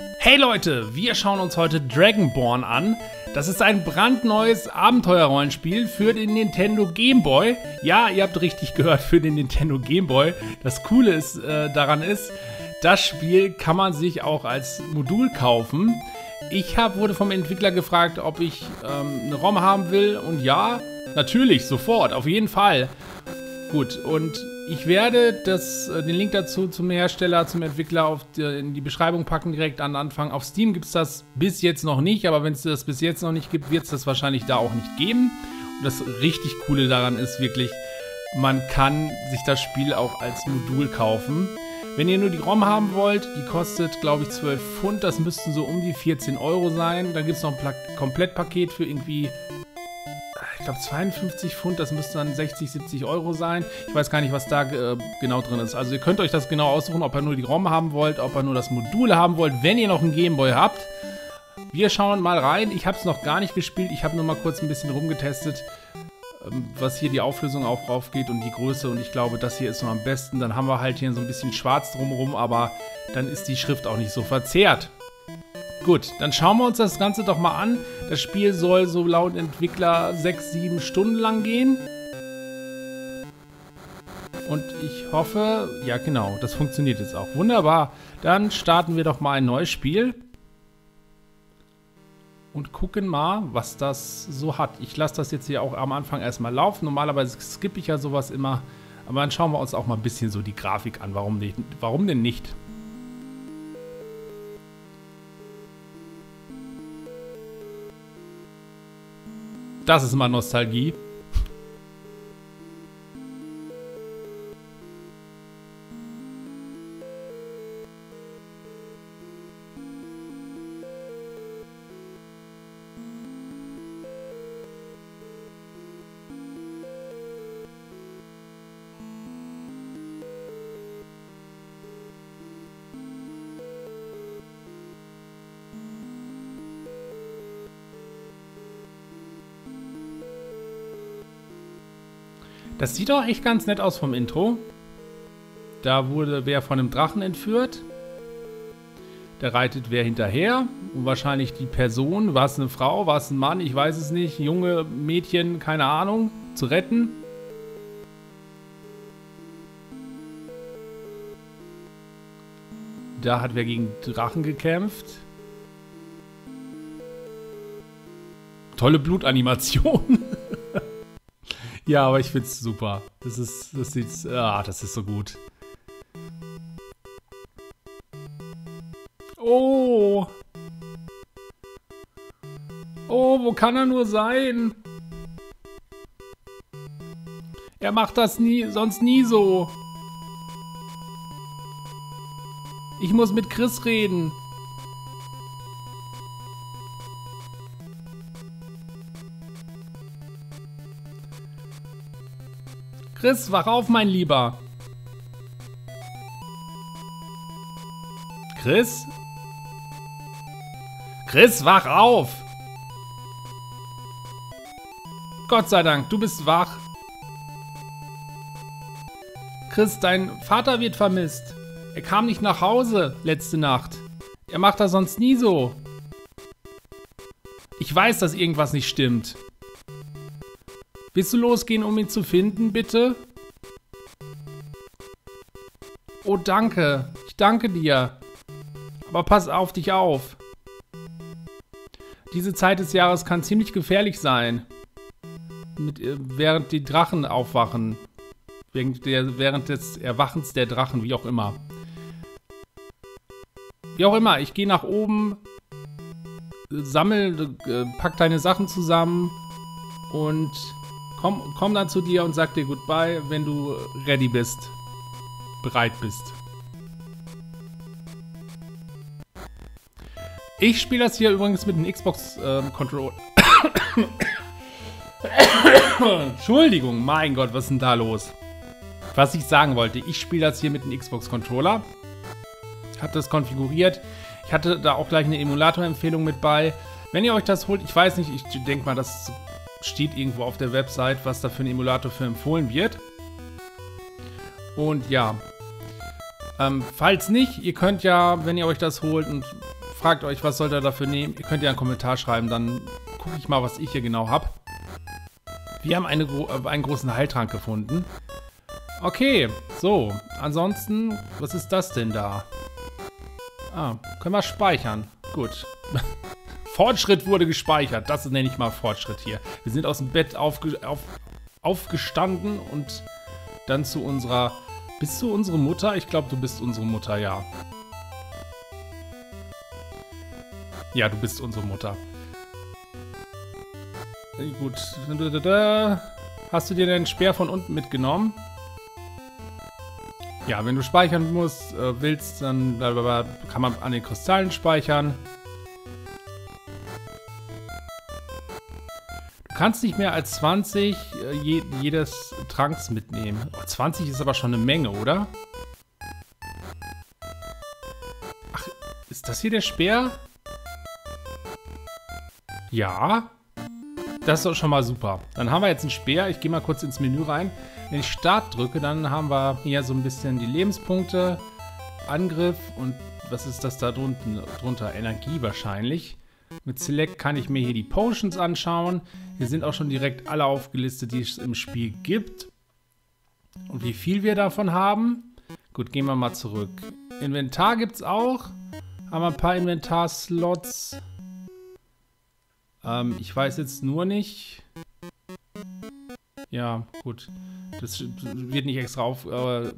Hey Leute, wir schauen uns heute Dragonborn an. Das ist ein brandneues Abenteuerrollenspiel für den Nintendo Game Boy. Ja, ihr habt richtig gehört, für den Nintendo Game Boy. Das Coole ist, äh, daran ist, das Spiel kann man sich auch als Modul kaufen. Ich hab, wurde vom Entwickler gefragt, ob ich ähm, eine ROM haben will. Und ja, natürlich, sofort, auf jeden Fall. Gut, und ich werde das, äh, den Link dazu zum Hersteller, zum Entwickler auf die, in die Beschreibung packen, direkt an Anfang. Auf Steam gibt es das bis jetzt noch nicht, aber wenn es das bis jetzt noch nicht gibt, wird es das wahrscheinlich da auch nicht geben. Und das richtig Coole daran ist wirklich, man kann sich das Spiel auch als Modul kaufen. Wenn ihr nur die ROM haben wollt, die kostet, glaube ich, 12 Pfund. Das müssten so um die 14 Euro sein. Dann gibt es noch ein Pla Komplettpaket für irgendwie glaube 52 Pfund, das müsste dann 60, 70 Euro sein. Ich weiß gar nicht, was da äh, genau drin ist. Also ihr könnt euch das genau aussuchen, ob ihr nur die ROM haben wollt, ob ihr nur das Modul haben wollt, wenn ihr noch einen Gameboy habt. Wir schauen mal rein. Ich habe es noch gar nicht gespielt. Ich habe nur mal kurz ein bisschen rumgetestet, ähm, was hier die Auflösung auch drauf geht und die Größe. Und ich glaube, das hier ist noch am besten. Dann haben wir halt hier so ein bisschen schwarz drumherum, aber dann ist die Schrift auch nicht so verzerrt. Gut, dann schauen wir uns das Ganze doch mal an. Das Spiel soll so laut Entwickler 6, 7 Stunden lang gehen. Und ich hoffe, ja genau, das funktioniert jetzt auch. Wunderbar. Dann starten wir doch mal ein neues Spiel. Und gucken mal, was das so hat. Ich lasse das jetzt hier auch am Anfang erstmal laufen. Normalerweise skippe ich ja sowas immer. Aber dann schauen wir uns auch mal ein bisschen so die Grafik an. Warum, nicht, warum denn nicht? Das ist mal Nostalgie. Das sieht auch echt ganz nett aus vom Intro. Da wurde wer von einem Drachen entführt. Da reitet wer hinterher. Und wahrscheinlich die Person, war es eine Frau, war es ein Mann, ich weiß es nicht, junge Mädchen, keine Ahnung, zu retten. Da hat wer gegen Drachen gekämpft. Tolle Blutanimation. Ja, aber ich find's super. Das ist, das sieht, ah, das ist so gut. Oh. Oh, wo kann er nur sein? Er macht das nie, sonst nie so. Ich muss mit Chris reden. Chris, wach auf, mein Lieber. Chris? Chris, wach auf! Gott sei Dank, du bist wach. Chris, dein Vater wird vermisst. Er kam nicht nach Hause letzte Nacht. Er macht das sonst nie so. Ich weiß, dass irgendwas nicht stimmt. Willst du losgehen, um ihn zu finden, bitte? Oh, danke. Ich danke dir. Aber pass auf dich auf. Diese Zeit des Jahres kann ziemlich gefährlich sein. Mit, äh, während die Drachen aufwachen. Während, der, während des Erwachens der Drachen, wie auch immer. Wie auch immer, ich gehe nach oben, sammel, äh, pack deine Sachen zusammen und komm, komm dann zu dir und sag dir Goodbye, wenn du ready bist. Bereit bist. Ich spiele das hier übrigens mit einem Xbox-Controller. Ähm, Entschuldigung, mein Gott, was ist denn da los? Was ich sagen wollte, ich spiele das hier mit einem Xbox-Controller. Habe das konfiguriert. Ich hatte da auch gleich eine Emulator-Empfehlung mit bei. Wenn ihr euch das holt, ich weiß nicht, ich denke mal, das steht irgendwo auf der Website, was da für ein Emulator für empfohlen wird. Und ja, ähm, falls nicht, ihr könnt ja, wenn ihr euch das holt und fragt euch, was soll er dafür nehmen? Ihr könnt ja einen Kommentar schreiben, dann gucke ich mal, was ich hier genau habe. Wir haben eine, äh, einen großen Heiltrank gefunden. Okay, so. Ansonsten, was ist das denn da? Ah, können wir speichern. Gut. Fortschritt wurde gespeichert. Das nenne ich mal Fortschritt hier. Wir sind aus dem Bett aufge auf aufgestanden und dann zu unserer... Bist du unsere Mutter? Ich glaube, du bist unsere Mutter, ja. Ja, du bist unsere Mutter. Gut. Hast du dir den Speer von unten mitgenommen? Ja, wenn du speichern musst, äh, willst, dann kann man an den Kristallen speichern. Kannst nicht mehr als 20 äh, je, jedes Tranks mitnehmen. Oh, 20 ist aber schon eine Menge, oder? Ach, ist das hier der Speer? Ja. Das ist doch schon mal super. Dann haben wir jetzt einen Speer. Ich gehe mal kurz ins Menü rein. Wenn ich Start drücke, dann haben wir hier so ein bisschen die Lebenspunkte, Angriff und was ist das da drunten, drunter? Energie wahrscheinlich. Mit Select kann ich mir hier die Potions anschauen. Hier sind auch schon direkt alle aufgelistet, die es im Spiel gibt. Und wie viel wir davon haben. Gut, gehen wir mal zurück. Inventar gibt es auch. Haben wir ein paar Inventarslots. Ähm, ich weiß jetzt nur nicht. Ja, gut. Das wird nicht extra auf, äh,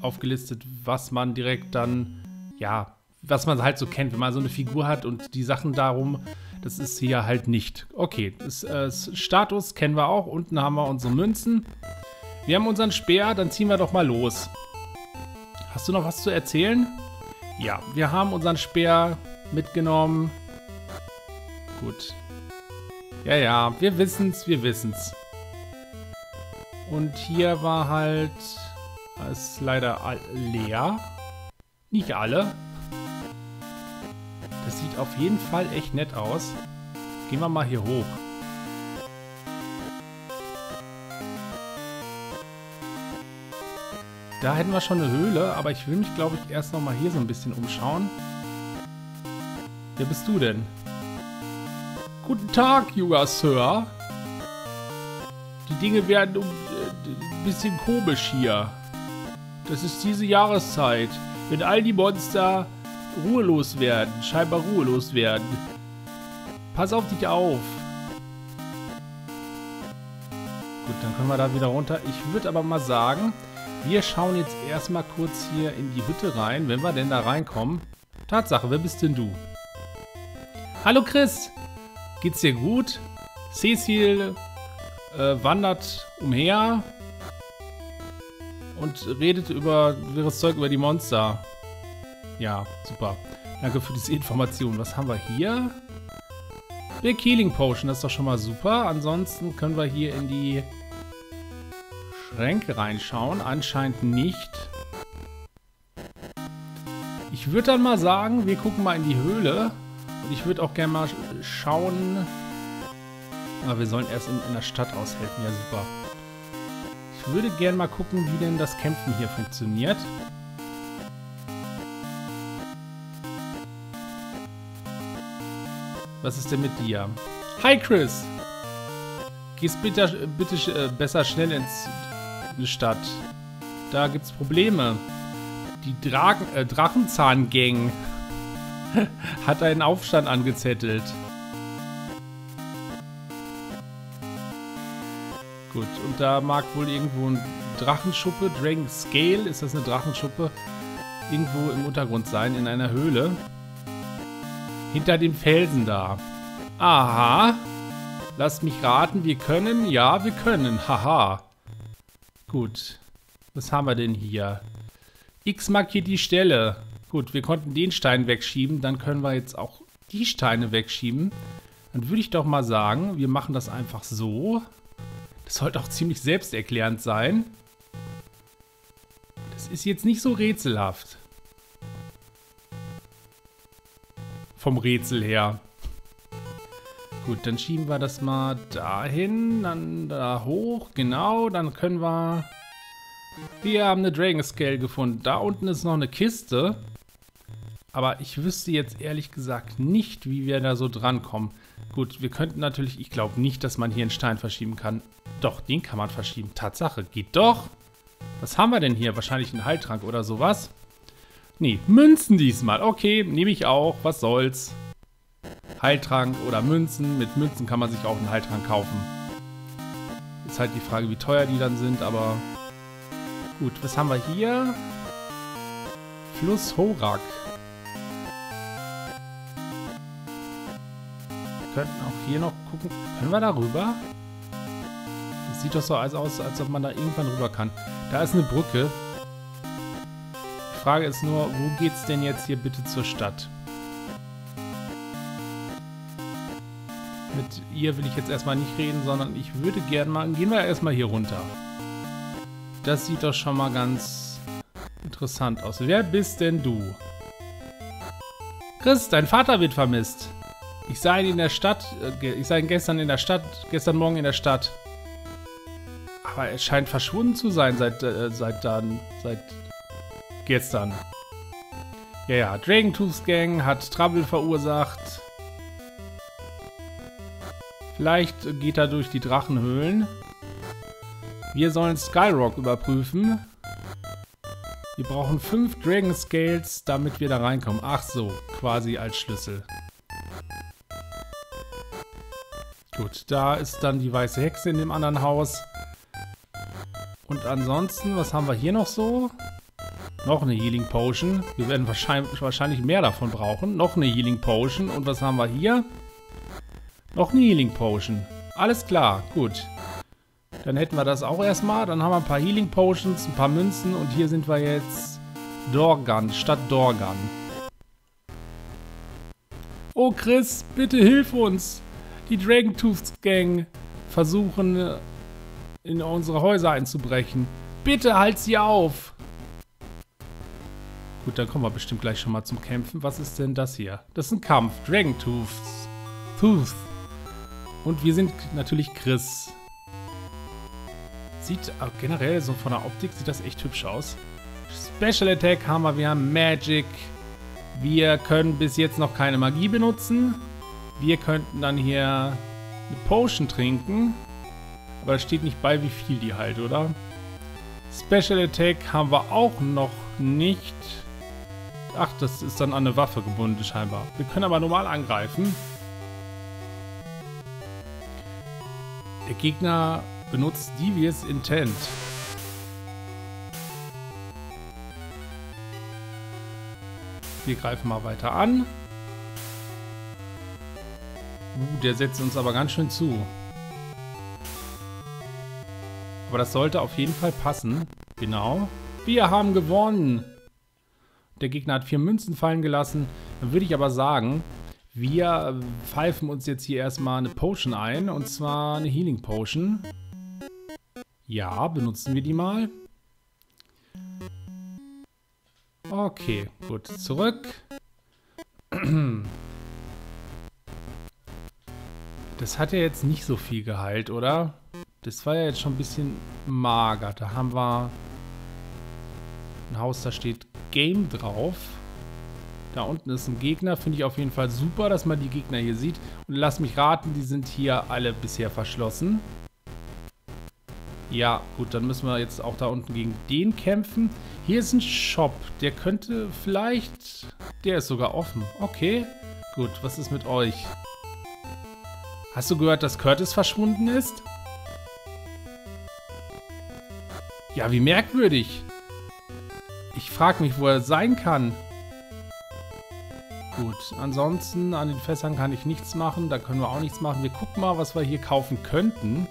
aufgelistet, was man direkt dann, ja, was man halt so kennt, wenn man so eine Figur hat und die Sachen darum, das ist hier halt nicht. Okay, das, äh, Status kennen wir auch. Unten haben wir unsere Münzen. Wir haben unseren Speer, dann ziehen wir doch mal los. Hast du noch was zu erzählen? Ja, wir haben unseren Speer mitgenommen. Gut. Ja, ja, wir wissen's, wir wissen's. Und hier war halt... Ist leider leer. Nicht alle. Das sieht auf jeden Fall echt nett aus. Gehen wir mal hier hoch. Da hätten wir schon eine Höhle, aber ich will mich, glaube ich, erst noch mal hier so ein bisschen umschauen. Wer bist du denn? Guten Tag, junger Sir. Die Dinge werden äh, ein bisschen komisch hier. Das ist diese Jahreszeit, wenn all die Monster ruhelos werden, scheinbar ruhelos werden. Pass auf dich auf. Gut, dann können wir da wieder runter. Ich würde aber mal sagen, wir schauen jetzt erstmal kurz hier in die Hütte rein, wenn wir denn da reinkommen. Tatsache, wer bist denn du? Hallo Chris, Geht's dir gut? Cecil äh, wandert umher und redet über wirres Zeug über die Monster. Ja, super. Danke für diese Information. Was haben wir hier? Big Healing Potion, das ist doch schon mal super. Ansonsten können wir hier in die Schränke reinschauen. Anscheinend nicht. Ich würde dann mal sagen, wir gucken mal in die Höhle. Und ich würde auch gerne mal schauen... Aber wir sollen erst in, in der Stadt aushelfen. Ja, super. Ich würde gerne mal gucken, wie denn das Kämpfen hier funktioniert. Was ist denn mit dir? Hi, Chris! Gehst bitte, bitte äh, besser schnell ins Stadt. Da gibt's Probleme. Die Dragen, äh, Drachenzahn-Gang hat einen Aufstand angezettelt. Gut, und da mag wohl irgendwo ein Drachenschuppe, Dragon Scale, ist das eine Drachenschuppe, irgendwo im Untergrund sein, in einer Höhle. Hinter dem Felsen da. Aha. Lass mich raten, wir können? Ja, wir können. Haha. Gut. Was haben wir denn hier? X markiert die Stelle. Gut, wir konnten den Stein wegschieben, dann können wir jetzt auch die Steine wegschieben. Dann würde ich doch mal sagen, wir machen das einfach so. Das sollte auch ziemlich selbsterklärend sein. Das ist jetzt nicht so rätselhaft. Vom Rätsel her. Gut, dann schieben wir das mal dahin, dann da hoch, genau, dann können wir... Wir haben eine Dragon Scale gefunden. Da unten ist noch eine Kiste. Aber ich wüsste jetzt ehrlich gesagt nicht, wie wir da so drankommen. Gut, wir könnten natürlich, ich glaube nicht, dass man hier einen Stein verschieben kann. Doch, den kann man verschieben. Tatsache, geht doch. Was haben wir denn hier? Wahrscheinlich einen Heiltrank oder sowas. Nee, Münzen diesmal. Okay, nehme ich auch. Was soll's. Heiltrank oder Münzen. Mit Münzen kann man sich auch einen Heiltrank kaufen. Ist halt die Frage, wie teuer die dann sind, aber... Gut, was haben wir hier? Fluss Horak. Wir könnten auch hier noch gucken. Können wir da rüber? Das sieht doch so aus, als ob man da irgendwann rüber kann. Da ist eine Brücke. Frage ist nur, wo geht's denn jetzt hier bitte zur Stadt? Mit ihr will ich jetzt erstmal nicht reden, sondern ich würde gerne mal... Gehen wir erstmal hier runter. Das sieht doch schon mal ganz interessant aus. Wer bist denn du? Chris, dein Vater wird vermisst. Ich sah ihn in der Stadt. Äh, ich sah ihn gestern in der Stadt. Gestern Morgen in der Stadt. Aber er scheint verschwunden zu sein seit, äh, seit dann. Seit gestern. Ja, ja. Dragon Tooth Gang hat Trouble verursacht. Vielleicht geht er durch die Drachenhöhlen. Wir sollen Skyrock überprüfen. Wir brauchen fünf Dragon Scales, damit wir da reinkommen. Ach so, quasi als Schlüssel. Gut, da ist dann die weiße Hexe in dem anderen Haus. Und ansonsten, was haben wir hier noch so? Noch eine Healing Potion. Wir werden wahrscheinlich, wahrscheinlich mehr davon brauchen. Noch eine Healing Potion. Und was haben wir hier? Noch eine Healing Potion. Alles klar, gut. Dann hätten wir das auch erstmal. Dann haben wir ein paar Healing Potions, ein paar Münzen. Und hier sind wir jetzt Dorgan, Stadt Dorgan. Oh Chris, bitte hilf uns. Die Dragon Tooth Gang versuchen in unsere Häuser einzubrechen. Bitte halt sie auf! Gut, dann kommen wir bestimmt gleich schon mal zum Kämpfen. Was ist denn das hier? Das ist ein Kampf. Dragon Tooths. Tooth. Und wir sind natürlich Chris. Sieht generell so von der Optik sieht das echt hübsch aus. Special Attack haben wir, wir haben Magic. Wir können bis jetzt noch keine Magie benutzen. Wir könnten dann hier eine Potion trinken. Aber da steht nicht bei, wie viel die halt, oder? Special Attack haben wir auch noch nicht. Ach, das ist dann an eine Waffe gebunden scheinbar. Wir können aber normal angreifen. Der Gegner benutzt Devious Intent. Wir greifen mal weiter an. Uh, der setzt uns aber ganz schön zu. Aber das sollte auf jeden Fall passen. Genau. Wir haben gewonnen. Der Gegner hat vier Münzen fallen gelassen. Dann würde ich aber sagen, wir pfeifen uns jetzt hier erstmal eine Potion ein. Und zwar eine Healing Potion. Ja, benutzen wir die mal. Okay, gut. Zurück. Das hat ja jetzt nicht so viel geheilt, oder? Das war ja jetzt schon ein bisschen mager. Da haben wir ein Haus, da steht Game drauf. Da unten ist ein Gegner. Finde ich auf jeden Fall super, dass man die Gegner hier sieht. Und lass mich raten, die sind hier alle bisher verschlossen. Ja, gut, dann müssen wir jetzt auch da unten gegen den kämpfen. Hier ist ein Shop. Der könnte vielleicht... Der ist sogar offen. Okay. Gut, was ist mit euch? Hast du gehört, dass Curtis verschwunden ist? Ja, wie merkwürdig. Ich frage mich, wo er sein kann. Gut, ansonsten an den Fässern kann ich nichts machen. Da können wir auch nichts machen. Wir gucken mal, was wir hier kaufen könnten.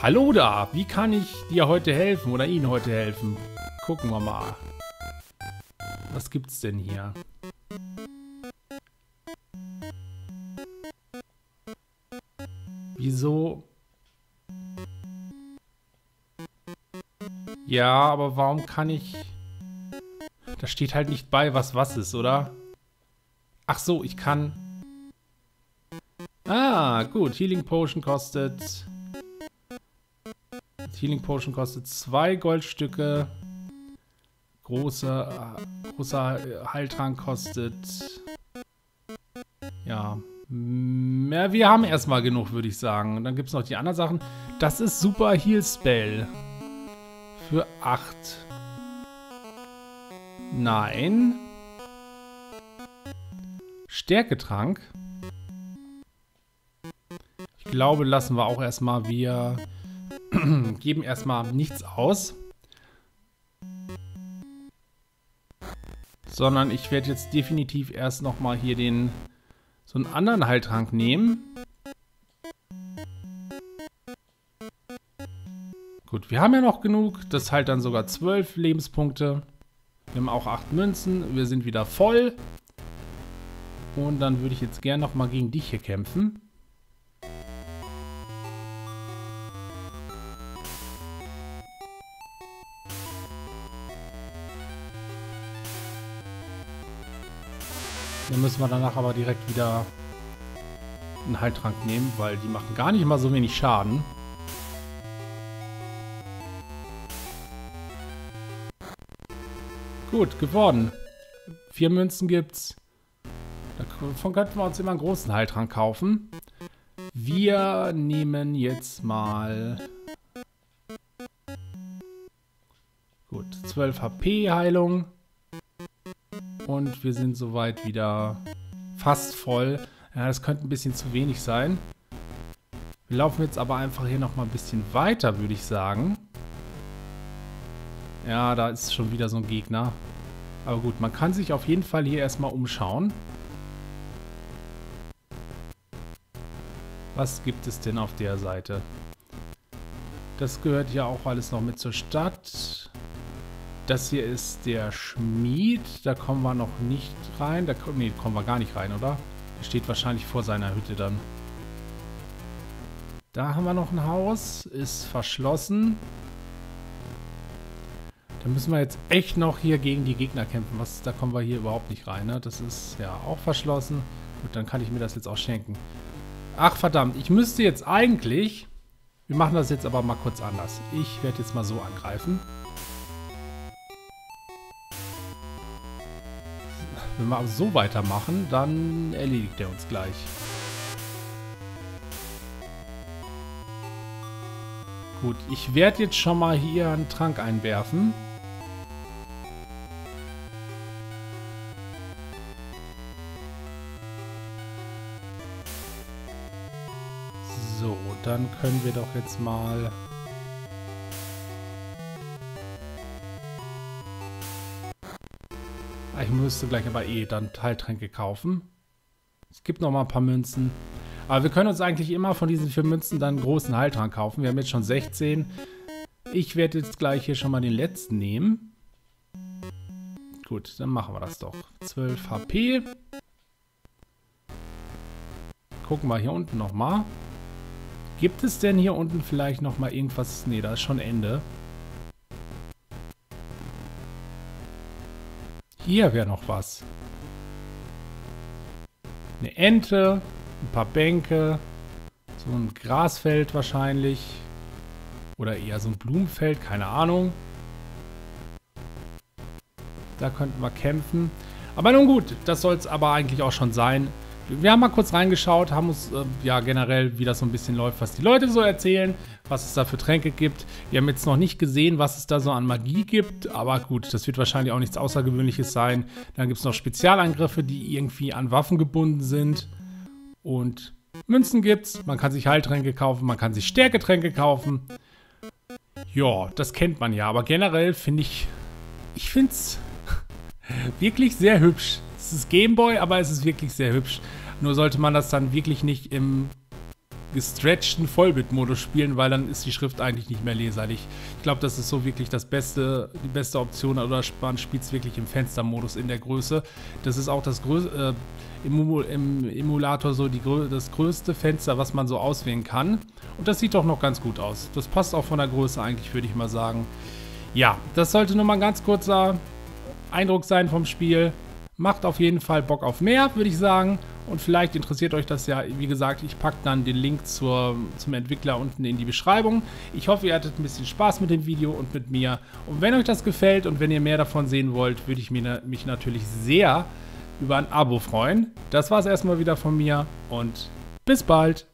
Hallo da, wie kann ich dir heute helfen oder Ihnen heute helfen? Gucken wir mal. Was gibt's denn hier? Wieso? Ja, aber warum kann ich... Da steht halt nicht bei, was was ist, oder? Ach so, ich kann... Ah, gut. Healing Potion kostet... Healing Potion kostet zwei Goldstücke. Große, großer Heiltrank kostet. Ja. Mehr, wir haben erstmal genug, würde ich sagen. Und dann gibt es noch die anderen Sachen. Das ist Super Heal Spell. Für 8. Nein. Stärketrank. Ich glaube, lassen wir auch erstmal. Wir geben erstmal nichts aus. Sondern ich werde jetzt definitiv erst nochmal hier den so einen anderen Heiltrank nehmen. Gut, wir haben ja noch genug. Das heilt dann sogar 12 Lebenspunkte. Wir haben auch 8 Münzen. Wir sind wieder voll. Und dann würde ich jetzt gerne nochmal gegen dich hier kämpfen. Dann müssen wir danach aber direkt wieder einen Heiltrank nehmen, weil die machen gar nicht mal so wenig Schaden. Gut, geworden. Vier Münzen gibt's. Davon könnten wir uns immer einen großen Heiltrank kaufen. Wir nehmen jetzt mal... Gut, 12 HP Heilung. Und wir sind soweit wieder fast voll. Ja, das könnte ein bisschen zu wenig sein. Wir laufen jetzt aber einfach hier nochmal ein bisschen weiter, würde ich sagen. Ja, da ist schon wieder so ein Gegner. Aber gut, man kann sich auf jeden Fall hier erstmal umschauen. Was gibt es denn auf der Seite? Das gehört ja auch alles noch mit zur Stadt. Das hier ist der Schmied. Da kommen wir noch nicht rein. Da nee, kommen wir gar nicht rein, oder? Der steht wahrscheinlich vor seiner Hütte dann. Da haben wir noch ein Haus. Ist verschlossen. Da müssen wir jetzt echt noch hier gegen die Gegner kämpfen. Was, da kommen wir hier überhaupt nicht rein. Ne? Das ist ja auch verschlossen. Gut, dann kann ich mir das jetzt auch schenken. Ach verdammt, ich müsste jetzt eigentlich... Wir machen das jetzt aber mal kurz anders. Ich werde jetzt mal so angreifen. Wenn wir so weitermachen, dann erledigt er uns gleich. Gut, ich werde jetzt schon mal hier einen Trank einwerfen. Können wir doch jetzt mal... Ah, ich müsste gleich aber eh dann Teiltränke kaufen. Es gibt noch mal ein paar Münzen. Aber wir können uns eigentlich immer von diesen vier Münzen dann einen großen Heiltrank kaufen. Wir haben jetzt schon 16. Ich werde jetzt gleich hier schon mal den letzten nehmen. Gut, dann machen wir das doch. 12 HP. Gucken wir hier unten nochmal. Gibt es denn hier unten vielleicht nochmal irgendwas? Ne, da ist schon Ende. Hier wäre noch was. Eine Ente, ein paar Bänke, so ein Grasfeld wahrscheinlich. Oder eher so ein Blumenfeld, keine Ahnung. Da könnten wir kämpfen. Aber nun gut, das soll es aber eigentlich auch schon sein. Wir haben mal kurz reingeschaut, haben uns äh, ja generell, wie das so ein bisschen läuft, was die Leute so erzählen, was es da für Tränke gibt. Wir haben jetzt noch nicht gesehen, was es da so an Magie gibt, aber gut, das wird wahrscheinlich auch nichts Außergewöhnliches sein. Dann gibt es noch Spezialangriffe, die irgendwie an Waffen gebunden sind. Und Münzen gibt's, man kann sich Heiltränke kaufen, man kann sich Stärketränke kaufen. Ja, das kennt man ja, aber generell finde ich, ich finde es wirklich sehr hübsch. Es ist Gameboy, aber es ist wirklich sehr hübsch. Nur sollte man das dann wirklich nicht im gestretchten Vollbit-Modus spielen, weil dann ist die Schrift eigentlich nicht mehr leserlich. Ich glaube, das ist so wirklich das beste, die beste Option oder man spielt es wirklich im Fenstermodus in der Größe. Das ist auch das größte, äh, im, im, Emulator so die, das größte Fenster, was man so auswählen kann. Und das sieht doch noch ganz gut aus. Das passt auch von der Größe eigentlich, würde ich mal sagen. Ja, das sollte nur mal ein ganz kurzer Eindruck sein vom Spiel. Macht auf jeden Fall Bock auf mehr, würde ich sagen. Und vielleicht interessiert euch das ja. Wie gesagt, ich packe dann den Link zur, zum Entwickler unten in die Beschreibung. Ich hoffe, ihr hattet ein bisschen Spaß mit dem Video und mit mir. Und wenn euch das gefällt und wenn ihr mehr davon sehen wollt, würde ich mich natürlich sehr über ein Abo freuen. Das war es erstmal wieder von mir und bis bald.